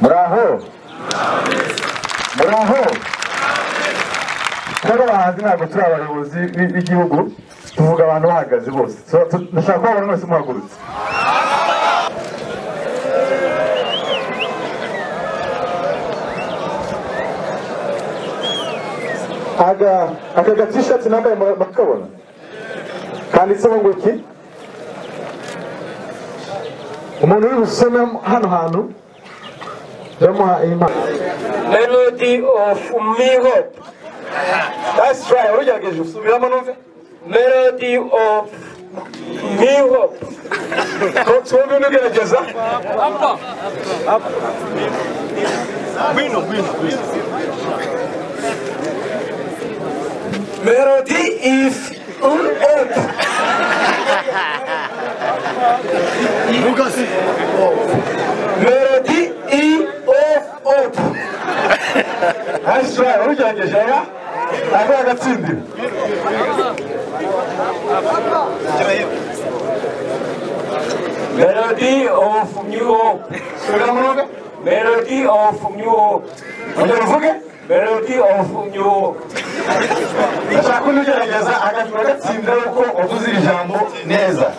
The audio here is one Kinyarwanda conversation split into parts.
muraho muraho Bravo! abahanzi ntabwo turi abayobozi Bravo! b'igihugu tuvuga abantu bahagaze bose Bravo! Bravo! Bravo! Bravo! Bravo! muhagurutse aga aka ga t-shirt nambaye mura- murakabona kanditseho ngo iki umuntu uri busome hano hantu Melody of Umihop. That's right. Olha que eu subi a mão Melody of Umihop. Como eu não quero dizer? Apa. Apa. Wino, wino, wino. Melody is um Umhop. Lucas. Melody is old. That's why, who can you share? I got a team. Melody of New Hope. Melody of New Hope. Melody of New Hope. Ndashaka ugerageza agaciro o yuko uvuze iri jambo neza.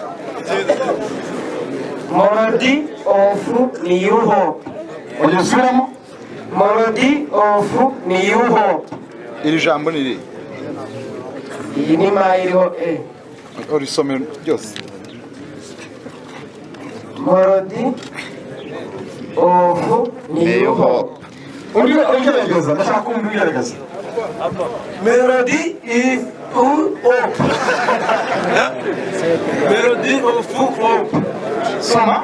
Melody of New Hope. é isso. Morodi ofu ni yuho. Iri jambo ni iri. Iyi ni e. Morodi ofu ni yuho. Undi ndashaka kumva ugerageza. Melody i u op. Melody ofu op. Soma?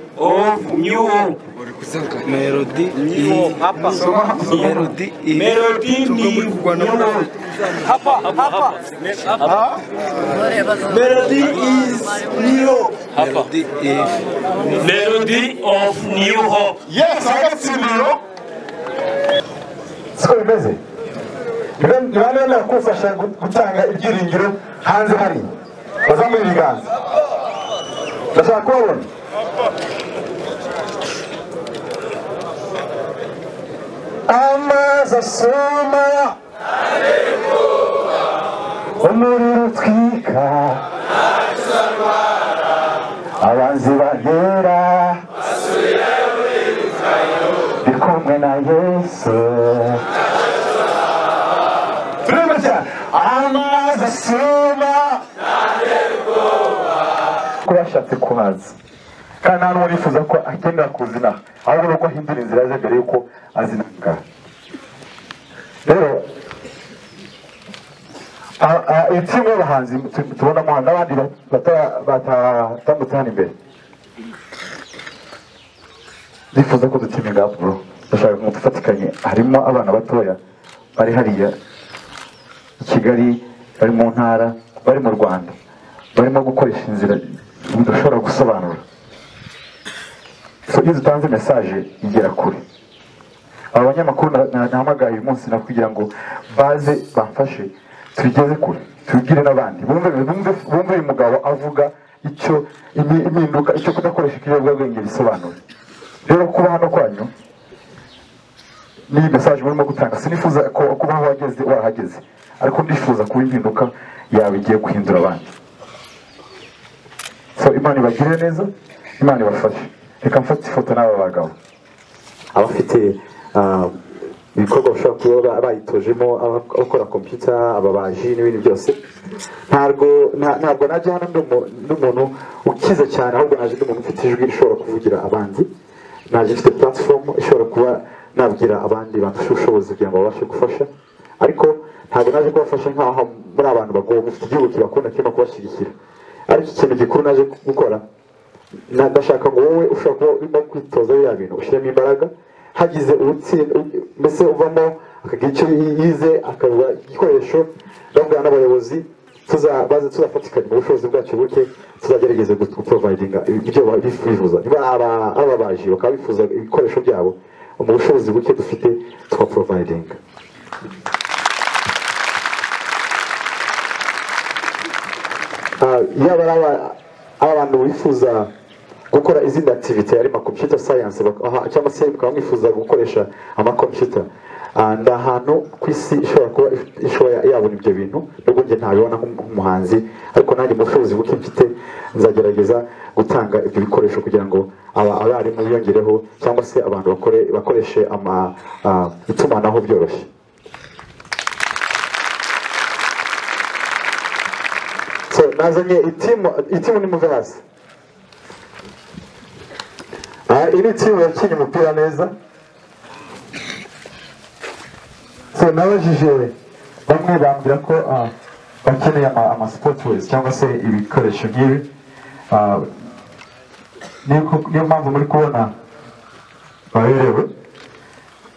of new melody new gutanga ibyiringiro hanze hari. Bazamuha ibiganza ndashaka kubabona ama zasoma umuriro utwika abanzi batera bikumwe na yesu. Turabona amazi asoma kuba ashatse kuhaza kandi nta n'uwo yifuza ko akenera kuzina ahubwo ni uko ahindura inzira ze mbere y'uko azinaga rero a- a- itsinda y'abahanzi tu- tubonamo n'abandi bata- batatambutse hano imbere. Ndifuza ko dutiminga bro. Ndashaka ngo dufatikanye. Harimo abana batoya bari hariya i kigali bari mu ntara bari mu rwanda. Barimo gukoresha inzira udashobora gusobanura. so iyo dutanze mesaje igera kure. Aba banyamakuru na- na- nahamagaye uyu munsi na kugira ngo baze bamfashe tubigeze kure tubibwire n'abandi. Bumve uyu mugabo avuga icyo impinduka icyo kudakoresha ikiyobyabwenge bisobanura. Rero kuba hano kwanyu n'iyi mesaje murimo gutanga sinifuza ko kuba wageze warahageze ariko ndifuza kuba impinduka yawe igiye guhindura abandi. So imana ibagirire neza imana ibafashe. Reka mfate ifoto n'aba bagabo. Abafite ah, ibikorwa bashobora kuba ba- bayitojemo aba- abakora kompiyuta ababaji n'ibindi byose. Ntabwo nta- ntabwo najya hano ndi umu- ndi umuntu ukize cyane ahubwo naje ndi umuntu ufite ijwi rishobora kuvugira abandi. Naje mfite platform ishobora kuba nabwira abandi bandusha ubushobozi kugira ngo babashe gufasha. Ariko ntabwo naje kubafasha nk'aho muri abantu bagowe mufite igihugu kibakunda kirimo kubashyigikira. Ariko ikintu gikuru naje gukora ndashaka ngo wowe ushobora kuba urimo kwitoza biriya bintu ushyiremo imbaraga hagize utsinda mbese uvamo akagira icyo yize akaba igikoresho ndabwira n'abayobozi tuzafatikanya mu bushobozi bwacu buke tuzagerageze guprovidinga ibyo bifuza. Niba aba- ababaji bakaba bifuza ibikoresho byabo mu bushobozi buke dufite twa porovayidinga yaba ari aba- ari abantu bifuza gukora izindi activity harimo computer science cyangwa se mukaba mwifuza gukoresha amakompiyuta Ah, ni ahantu ku isi ishobora kuba ishobora yabona ibyo bintu nubwo njye ntabibona nk'um- nk'umuhanzi ariko nanjye bushobozi buke mfite nzagerageza gutanga ibyo bikoresho kugira ngo aba- abarimu biyongereho cyangwa se abantu bakore bakoreshe ah, itumanaho byoroshye. Nazanye itimu itimu ni hasi. Iri itimu yakinnye umupira neza. So nabajije bamwe bambwira ko ah, bakeneye ama, ama sportways cyangwa se ibikoresho nk'ibi. Ah, niyo mpamvu muri kubona baberewe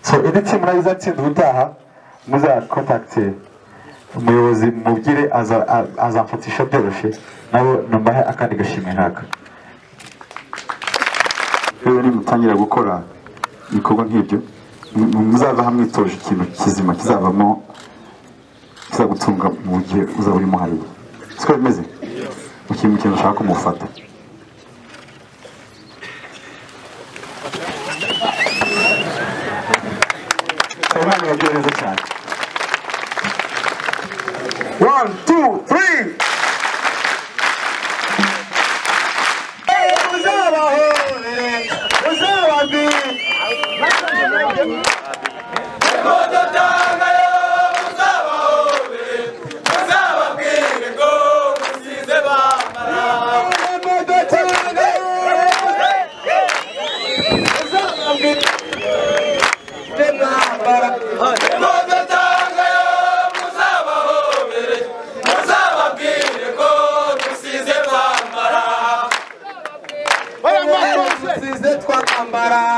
so iri timu na yo izatsinda ubutaha muzakontakite umuyobozi mubwire azamfatisha byoroshye nabo numvahe akandi gashimwe nkaka. Rero nimutangira gukora ibikorwa nk'ibyo mu- mu- muzava hamwe mwitoje ikintu kizima kizavamo kizagutunga mu gihe uzaba urimo hariya siko bimeze? Mu kintu kintu ushaka kumufata. One, two, three.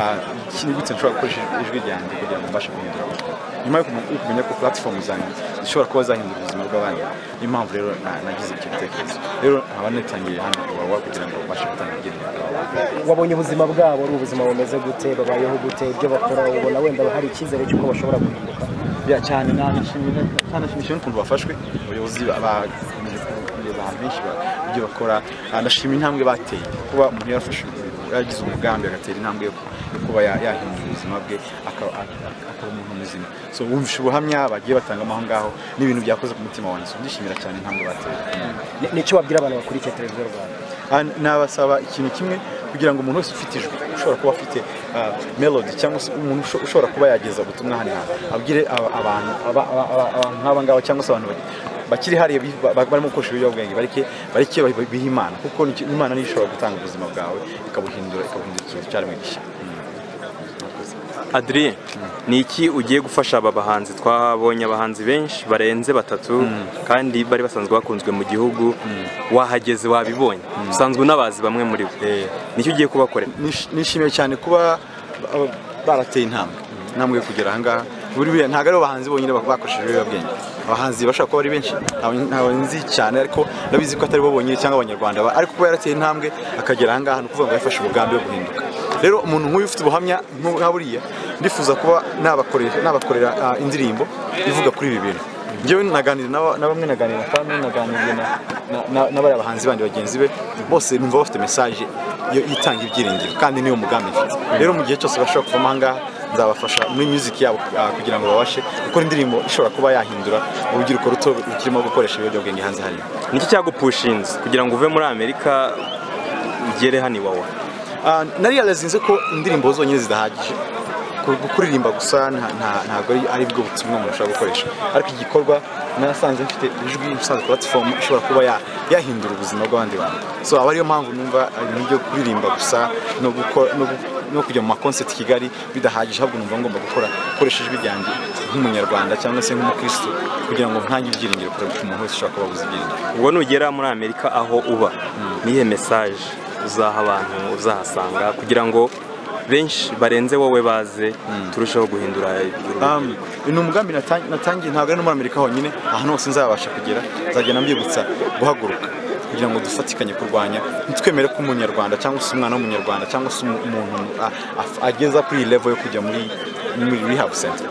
zababwire ngo dusize twambara zababwire ngo dusize twambara zababwire ngo dusize twambara zababwire ngo dusize twambara na minisitiri w'isi melody of new hope Ah, iki ni gute nshobora gukoresha ijwi ryanjye kugira ngo mbashe guhindura nyuma yo kumu- yo kumenya ko platform zanjye zishobora kuba zahindura ubuzima bw'abandi niyo mpamvu rero na- nagize icyo gitekerezo rero nkaba nitangiye hano iwawa kugira ngo mbashe gutanga ibyemezo wabonye ubuzima bwabo ari ubuzima bumeze gute babayeho gute ibyo bakora ubona wenda hari icyizere cy'uko bashobora guhinduka ya cyane nanashimira nanashimishije n'ukuntu bafashwe abayobozi bakomeje kureba ahantu benshi ba- ibyo bakora Ah, ndashima intambwe bateye kuba umuntu yarafashe yagize umugambi agatera intambwe yo yo kuba ya- yahindura ubuzima bwe akaba aka- akaba umuntu muzima. So wumvishe ubuhamya bagiye batangamo aho ngaho ni ibintu byakoze ku mutima wanjye. Ndishimira cyane intambwe bateye. Ni- ni cyo wabwira abantu bakurikiye televiziyo rwanda? Ah, nabasaba ikintu kimwe kugira ngo umuntu wese ufite ijwi ushobora kuba afite ah, melody cyangwa se umuntu usho- ushobora kuba yageza ubutumwa hano abwire aba- abantu aba- aba- aba- abantu nk'aba ngaba cyangwa se abantu baki- bakiri hariya barimo gukoresha ibiyobyabwenge bareke bareke bihe imana. Kuko ni- imana niyo ishobora gutanga ubuzima bwawe ikabuhindura ikabuhindura ikintu cyaremwe gishya Adrien ni iki ugiye gufasha aba bahanzi? Twabonye abahanzi benshi barenze batatu kandi bari basanzwe bakunzwe mu gihugu. Wahageze wabibonye. Usanzwe unabazi bamwe muri bo. Eh. ni cyo ugiye kubakorera? Nish- nishimiye cyane kuba ba- barateye intambwe. Intambwe yo kugera ahangaha buri buriya ntabwo ari abahanzi bonyine bak- bakoresheje ibiyobyabwenge. Abahanzi bashobora kuba ari benshi. Ntawe nzi cyane ariko ndabizi ko atari bo bonyine cyangwa abanyarwanda ba- ariko kuba yarateye intambwe akagera ahangaha ni ukuvuga ngo yafashe umugambi wo guhinduka. Rero umuntu nk'uyu ufite ubuhamya nka buriya ndifuza kuba nabakorera indirimbo ivuga kuri ibi bintu. Njyewe naganira na- bamwe naganira na Kami naganiriye na- na- na- n'abariya bahanzi bandi bagenzi be bose numva bafite message yo itanga ibyiringiro kandi niyo mugambi mfite rero mu gihe cyose bashobora kuvamo ahangaha nzabafasha muri music yabo kugira ngo babashe gukora indirimbo ishobora kuba yahindura urubyiruko ruto rukirimo gukoresha ibiyobyabwenge hanze hariya niki cyagupushinze? Kugira ngo uve muri amerika ugere hano iwawa Ah, nariyazinze ko indirimbo zonyine zidahagije. Ku- kuririmba gusa nta- nta- ntabwo ari- bwo butumwa umuntu ashobora gukoresha. Ariko igikorwa nasanze mfite ijwi nasanze platform ishobora kuba ya- yahindura ubuzima bw'abandi bantu. So aba ariyo mpamvu numva ibintu byo kuririmba gusa no kujya mu makonseti kigali bidahagije ahubwo numva ngomba gukora gukoresha ijwi ryanjye nk'umunyarwanda cyangwa se nk'umukristo kugira ngo ntange ibyiringiro ku muntu wese ushobora kuba abuze ibyiringiro. Ubwo nugera muri amerika aho uba nihe mesaje uzaha abantu uzahasanga kugira ngo benshi barenze wowe baze turusheho guhindura Um, ni umugambi natan- natangiye ntabwo ari no muri amerika honyine ahantu hose nzabasha kugera nzagenda mbibutsa guhaguruka kugira ngo dufatikanye kurwanya ntitwemere ko umunyarwanda cyangwa se umwana w'umunyarwanda cyangwa se umu- umuntu ageza kuri iyi level yo kujya muri muri rehab center.